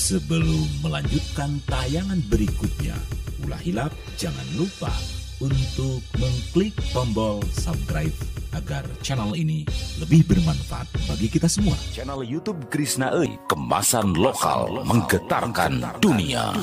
Sebelum melanjutkan tayangan berikutnya, ulah hilap jangan lupa untuk mengklik tombol subscribe agar channel ini lebih bermanfaat bagi kita semua. Channel YouTube Krishna Ei, kemasan lokal menggetarkan dunia.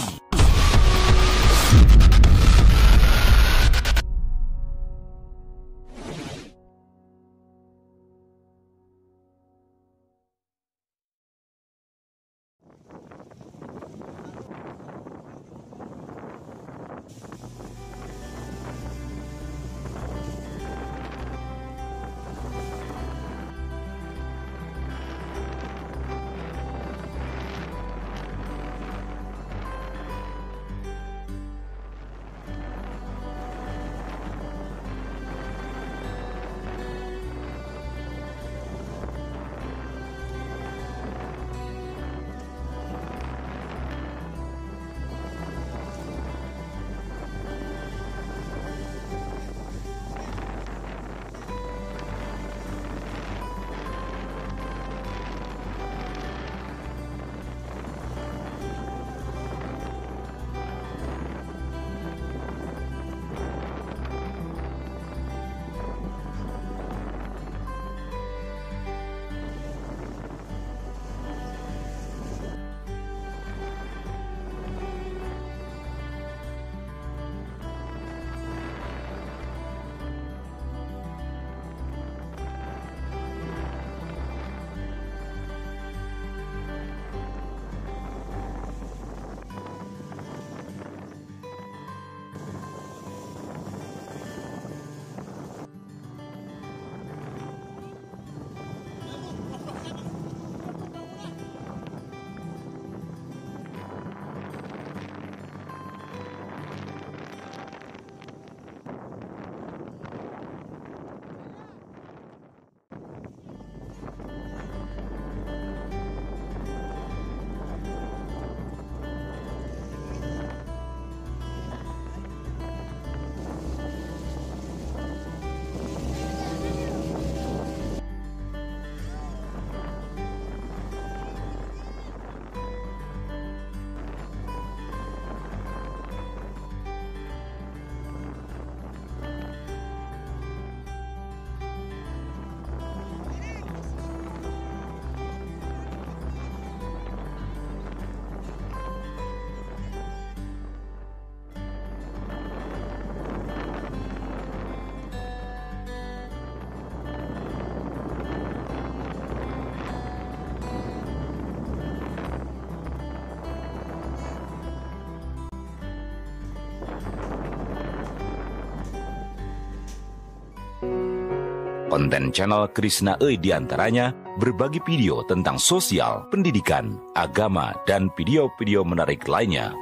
Konten channel Krishna E di antaranya berbagi video tentang sosial, pendidikan, agama, dan video-video menarik lainnya.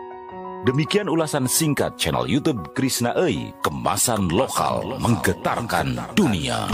Demikian ulasan singkat channel YouTube Krishna E, kemasan lokal menggetarkan dunia.